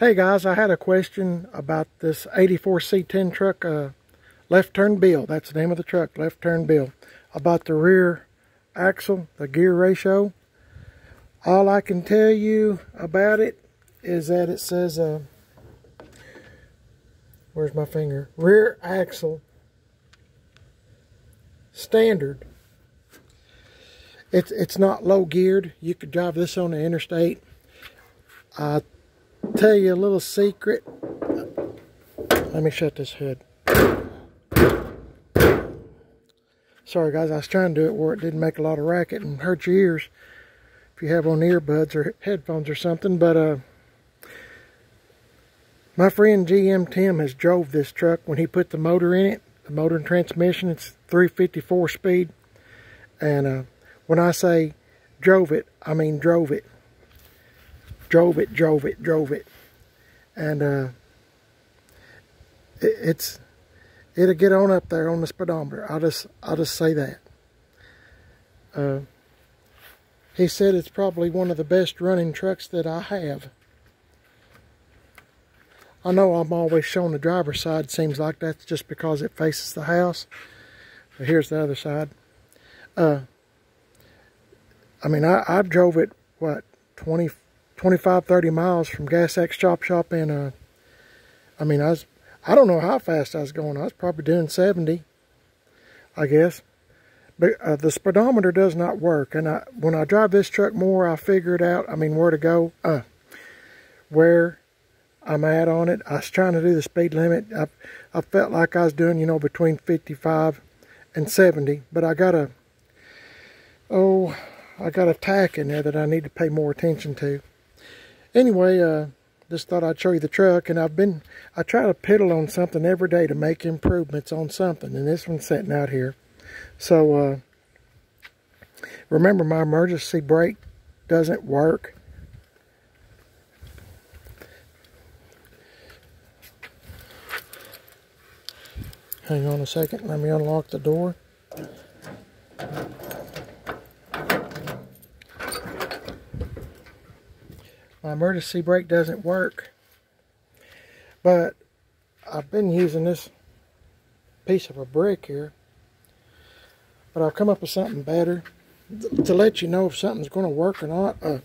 Hey guys, I had a question about this 84C10 truck, uh, Left Turn Bill. That's the name of the truck, Left Turn Bill. About the rear axle, the gear ratio. All I can tell you about it is that it says, uh, where's my finger? Rear axle standard. It's, it's not low geared. You could drive this on the interstate. I tell you a little secret. Let me shut this hood. Sorry guys, I was trying to do it where it didn't make a lot of racket and hurt your ears if you have on earbuds or headphones or something. But uh, my friend GM Tim has drove this truck when he put the motor in it. The motor and transmission, it's 354 speed. And uh, when I say drove it, I mean drove it drove it, drove it, drove it. And uh, it, it's it'll get on up there on the speedometer. I'll just I'll just say that. Uh, he said it's probably one of the best running trucks that I have. I know I'm always showing the driver's side. Seems like that's just because it faces the house. But here's the other side. Uh, I mean, I, I drove it, what, 20, 25, 30 miles from Gas X Chop Shop and uh, I mean, I was, I don't know how fast I was going. I was probably doing 70, I guess. But uh, the speedometer does not work. And I, when I drive this truck more, I figure it out. I mean, where to go, uh, where I'm at on it. I was trying to do the speed limit. I, I felt like I was doing, you know, between 55 and 70. But I got a, oh, I got a tach in there that I need to pay more attention to anyway, uh, just thought I'd show you the truck. And I've been, I try to piddle on something every day to make improvements on something. And this one's sitting out here. So, uh, remember my emergency brake doesn't work. Hang on a second. Let me unlock the door. My emergency brake doesn't work. But I've been using this piece of a brick here. But I've come up with something better to let you know if something's going to work or not. Uh,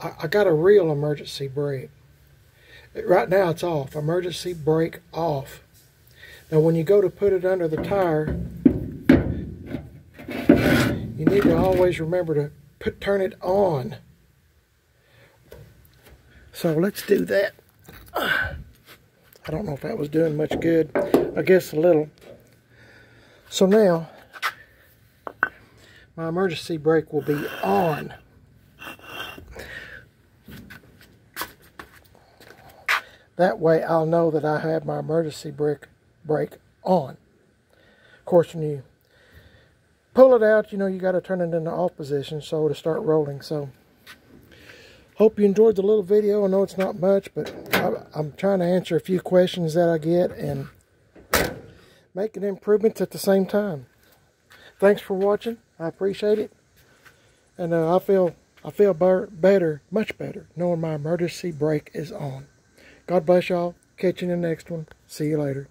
I, I got a real emergency brake. Right now it's off. Emergency brake off. Now when you go to put it under the tire, you need to always remember to put turn it on. So let's do that. I don't know if that was doing much good. I guess a little. So now, my emergency brake will be on. That way I'll know that I have my emergency brake brake on. Of course, when you pull it out, you know, you got to turn it into off position so to start rolling. So Hope you enjoyed the little video. I know it's not much, but I, am trying to answer a few questions that I get and making improvements at the same time. Thanks for watching. I appreciate it. And uh, I feel I feel better, much better, knowing my emergency brake is on. God bless y'all. Catch you in the next one. See you later.